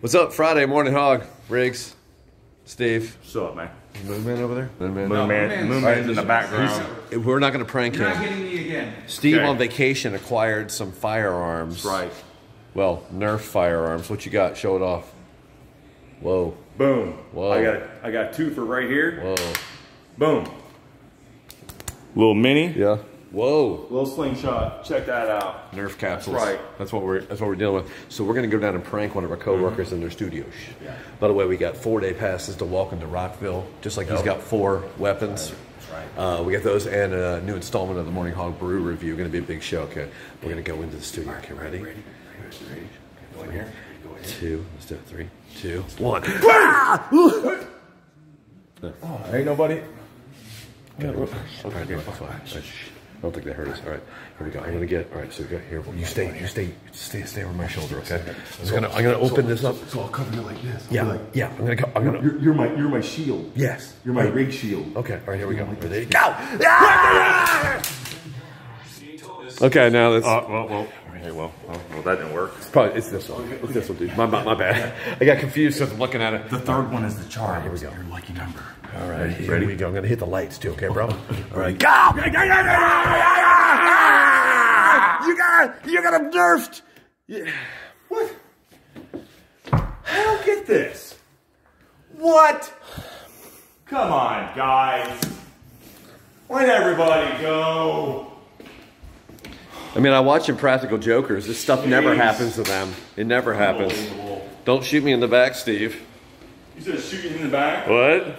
What's up, Friday morning hog? Riggs, Steve, What's up, man? Moonman over there. Moonman. Moon Man, Moon Man's in the background. We're not going to prank You're not getting me again. Steve Okay. on vacation acquired some firearms. That's right. Well, Nerf firearms. What you got? Show it off. Whoa, Boom. Whoa. I got I got two for right here. whoa, Boom. Little mini. yeah, whoa. Little slingshot. Check that out. Nerf capsules. right. That's what we're that's what we're dealing with. So we're gonna go down and prank one of our coworkers in their studio. By the way, we got four day passes to Welcome to Rockville, just like he's got four weapons. Uh, we got those and a new installment of the Morning Hog Brew review. Going to be a big show. Okay, we're gonna go into the studio. Okay, ready? Ready? Ready? Go in here. Two. Let's do it. Three, two, one. Ain't nobody. Okay, all right, no, that's fine. All right, shh. I don't think they hurt us. All right, here we go. I'm gonna get. All right, so we got here. You stay. You stay. Stay. Stay over my shoulder. Okay. I'm gonna. I'm gonna open this up. So I'll cover you like this. I'll Yeah. like, Yeah. I'm gonna go. I'm gonna. You're, you're my you're my shield. Yes. You're my rig shield. Okay. All right. Here we go. Ready? Go. Okay. Now that's Oh, well, well. Okay, well, well, well, that didn't work. probably it's this one. It's this one, dude. My, my, my bad. I got confused because I'm looking at it. The third one is the charm. here we go. Your lucky number. All right. Here we go. I'm gonna hit the lights too. Okay, bro. All right. Go. You got. You got him nerfed. What? I don't get this. What? Come on, guys. Where'd everybody go? I mean, I watch Impractical Jokers. This stuff never happens to them. It never happens. Don't shoot me in the back, Steve. You said shooting in the back? What?